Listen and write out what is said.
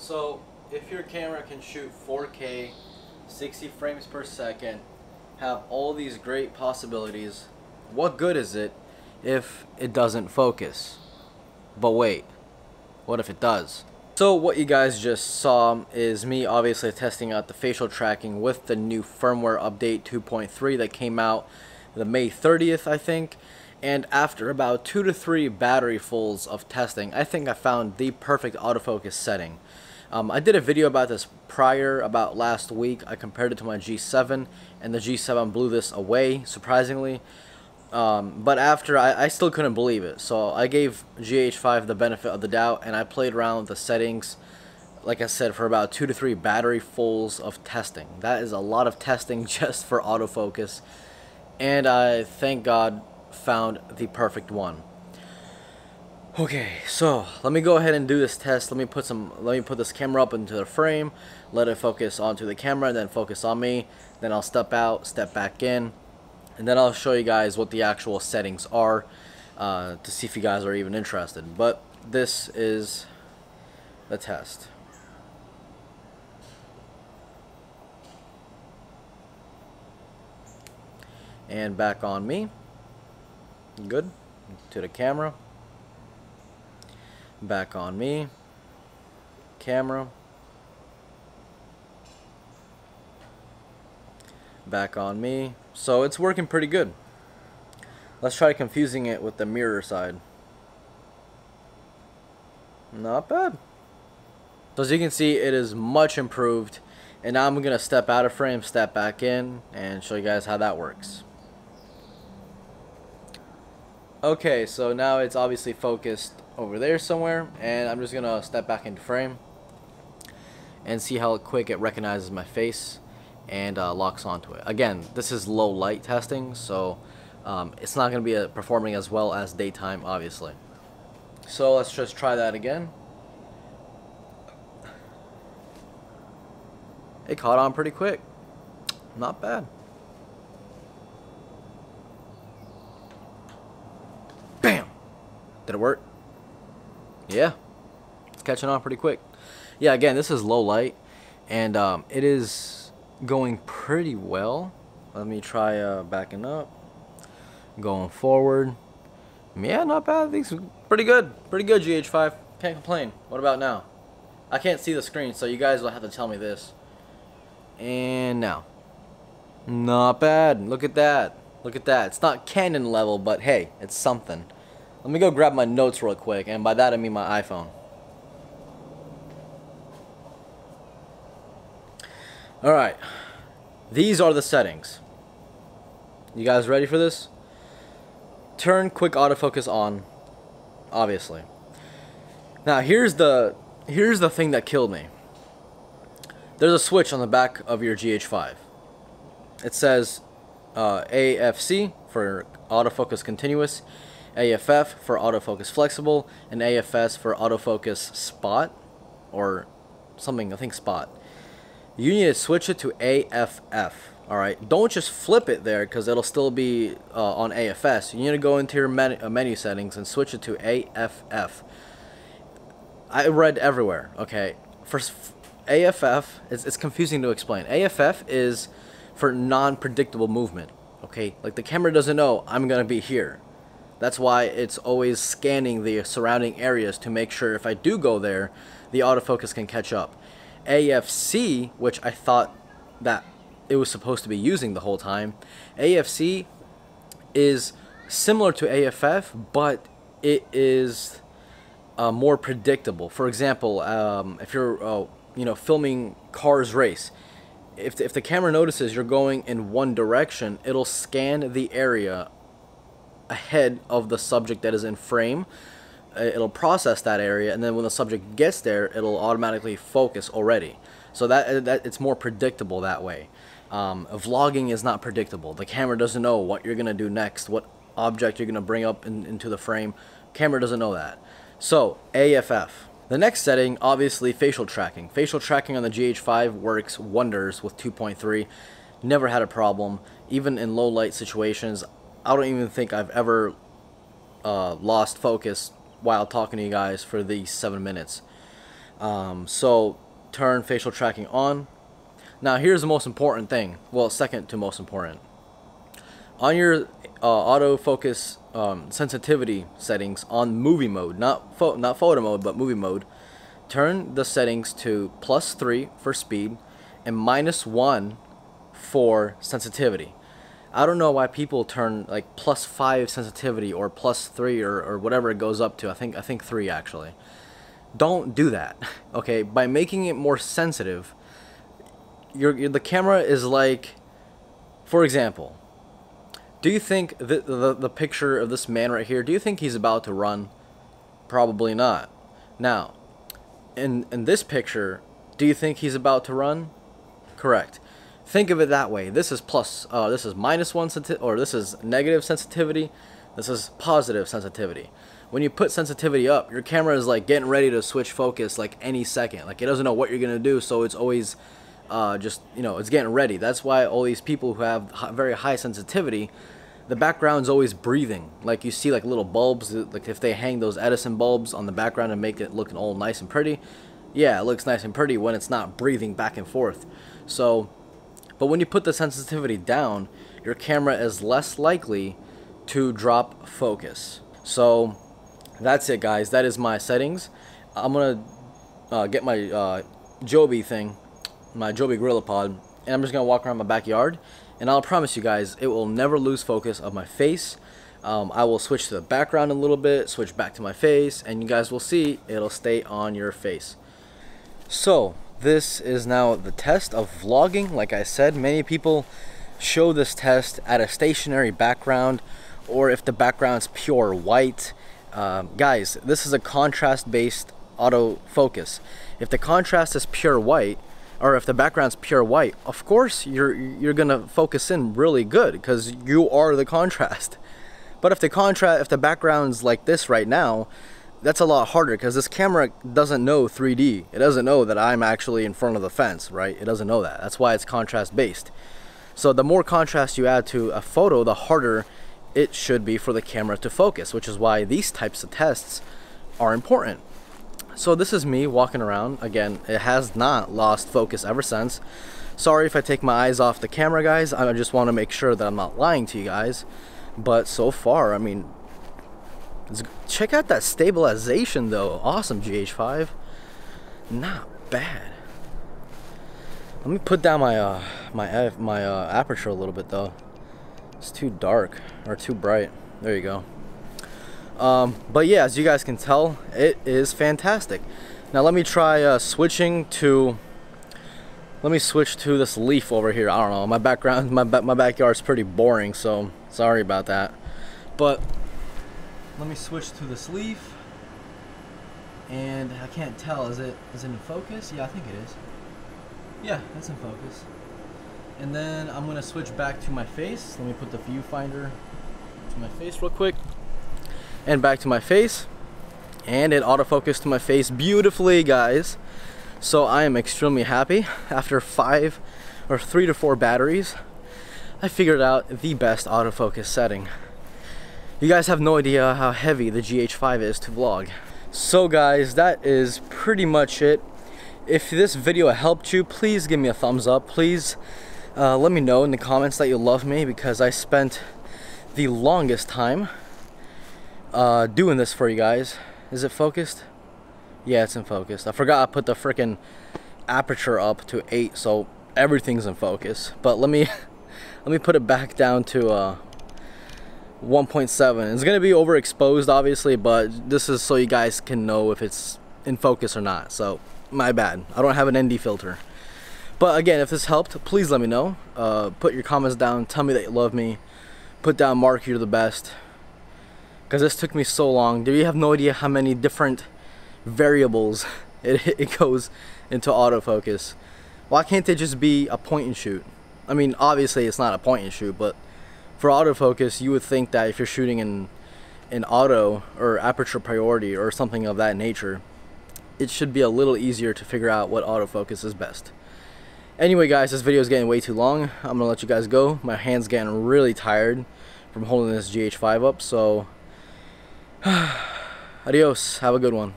So, if your camera can shoot 4K, 60 frames per second, have all these great possibilities, what good is it if it doesn't focus? But wait, what if it does? So what you guys just saw is me obviously testing out the facial tracking with the new firmware update 2.3 that came out the May 30th I think and after about two to three battery fulls of testing I think I found the perfect autofocus setting. Um, I did a video about this prior about last week I compared it to my G7 and the G7 blew this away surprisingly um, but after, I, I still couldn't believe it. So I gave GH5 the benefit of the doubt, and I played around with the settings, like I said, for about two to three battery fulls of testing. That is a lot of testing just for autofocus. And I, thank God, found the perfect one. Okay, so let me go ahead and do this test. Let me put some let me put this camera up into the frame, let it focus onto the camera, and then focus on me. Then I'll step out, step back in, and then I'll show you guys what the actual settings are uh, to see if you guys are even interested. But this is the test. And back on me. Good. To the camera back on me camera back on me. So it's working pretty good. Let's try confusing it with the mirror side. Not bad. So as you can see, it is much improved. And now I'm going to step out of frame, step back in, and show you guys how that works. Okay, so now it's obviously focused over there somewhere. And I'm just to step back into frame. And see how quick it recognizes my face and uh, locks onto it. Again, this is low light testing, so um, it's not going to be uh, performing as well as daytime, obviously. So let's just try that again. It caught on pretty quick. Not bad. Bam! Did it work? Yeah. It's catching on pretty quick. Yeah, again, this is low light, and um, it is going pretty well. Let me try uh, backing up. Going forward. Yeah, not bad. These pretty good. Pretty good, GH5. Can't complain. What about now? I can't see the screen, so you guys will have to tell me this. And now. Not bad. Look at that. Look at that. It's not Canon level, but hey, it's something. Let me go grab my notes real quick, and by that I mean my iPhone. Alright. These are the settings. You guys ready for this? Turn quick autofocus on. Obviously. Now here's the here's the thing that killed me. There's a switch on the back of your GH5. It says uh, AFC for autofocus continuous, AFF for autofocus flexible, and AFS for autofocus spot or something, I think spot you need to switch it to AFF. Alright, don't just flip it there because it'll still be uh, on AFS. You need to go into your menu, uh, menu settings and switch it to AFF. I read everywhere, okay. For AFF, it's, it's confusing to explain. AFF is for non-predictable movement, okay. Like the camera doesn't know I'm to be here. That's why it's always scanning the surrounding areas to make sure if I do go there, the autofocus can catch up. AFC, which I thought that it was supposed to be using the whole time, AFC is similar to AFF, but it is uh, more predictable. For example, um, if you're uh, you know filming cars race, if the, if the camera notices you're going in one direction, it'll scan the area ahead of the subject that is in frame uh, it'll process that area and then when the subject gets there it'll automatically focus already. So that, uh, that it's more predictable that way. Um, vlogging is not predictable. The camera doesn't know what you're gonna do next what object you're gonna bring up in, into the frame. Camera doesn't know that. So AFF the next setting obviously facial tracking. Facial tracking on the GH5 works wonders with 2.3 never had a problem. Even in low light situations I don't even think I've ever uh, lost focus while talking to you guys for these seven minutes. Um, so turn facial tracking on. Now here's the most important thing. Well, second to most important. On your uh, autofocus um, sensitivity settings on movie mode, not not photo mode, but movie mode, turn the settings to plus three for speed and minus one for sensitivity. I don't know why people turn like plus five sensitivity or plus three or, or whatever it goes up to. I think I think three actually. Don't do that. Okay, by making it more sensitive, your, the camera is like, for example, do you think the, the the picture of this man right here? Do you think he's about to run? Probably not. Now, in in this picture, do you think he's about to run? Correct think of it that way. This is plus, uh, this is minus one sensitivity, or this is negative sensitivity. This is positive sensitivity. When you put sensitivity up, your camera is like getting ready to switch focus like any second. Like it doesn't know what you're gonna do, so it's always uh, just you know it's getting ready. That's why all these people who have very high sensitivity, the background's always breathing. Like you see like little bulbs. Like if they hang those Edison bulbs on the background and make it look all nice and pretty, yeah, it looks nice and pretty when it's not breathing back and forth. So but when you put the sensitivity down, your camera is less likely to drop focus. So that's it guys, that is my settings. I'm gonna uh, get my uh, Joby thing, my Joby GorillaPod, and I'm just gonna walk around my backyard and I'll promise you guys it will never lose focus of my face. Um, I will switch to the background a little bit, switch back to my face, and you guys will see it'll stay on your face. So, this is now the test of vlogging. Like I said, many people show this test at a stationary background or if the background's pure white. Um, guys, this is a contrast-based autofocus. If the contrast is pure white, or if the background's pure white, of course you're you're gonna focus in really good because you are the contrast. But if the contrast, if the background's like this right now, that's a lot harder because this camera doesn't know 3D. It doesn't know that I'm actually in front of the fence, right? It doesn't know that. That's why it's contrast based. So the more contrast you add to a photo, the harder it should be for the camera to focus, which is why these types of tests are important. So this is me walking around. Again, it has not lost focus ever since. Sorry if I take my eyes off the camera, guys. I just want to make sure that I'm not lying to you guys. But so far, I mean, check out that stabilization though. Awesome GH5. Not bad. Let me put down my uh, my my uh, aperture a little bit though. It's too dark or too bright. There you go. Um, but yeah, as you guys can tell, it is fantastic. Now let me try uh, switching to. Let me switch to this leaf over here. I don't know. My background, my my backyard's pretty boring, so sorry about that. But let me switch to the leaf. And I can't tell, is it is it in focus? Yeah, I think it is. Yeah, that's in focus. And then I'm gonna switch back to my face. Let me put the viewfinder to my face real quick. And back to my face. And it autofocused to my face beautifully, guys. So I am extremely happy. After five or three to four batteries, I figured out the best autofocus setting. You guys have no idea how heavy the GH5 is to vlog. So guys, that is pretty much it. If this video helped you, please give me a thumbs up. Please uh, let me know in the comments that you love me because I spent the longest time uh, doing this for you guys. Is it focused? Yeah, it's in focus. I forgot I put the freaking aperture up to 8 so everything's in focus. But let me let me put it back down to uh, 1.7 it's gonna be overexposed obviously but this is so you guys can know if it's in focus or not. So my bad. I don't have an ND filter. But again if this helped please let me know. Uh, put your comments down. Tell me that you love me. Put down mark you're the best. Because this took me so long. Do you have no idea how many different variables it, it goes into autofocus? Why can't it just be a point and shoot? I mean obviously it's not a point and shoot but for autofocus, you would think that if you're shooting in in auto or aperture priority or something of that nature, it should be a little easier to figure out what autofocus is best. Anyway guys, this video is getting way too long. I'm gonna let you guys go. My hand's getting really tired from holding this GH5 up, so adios. Have a good one.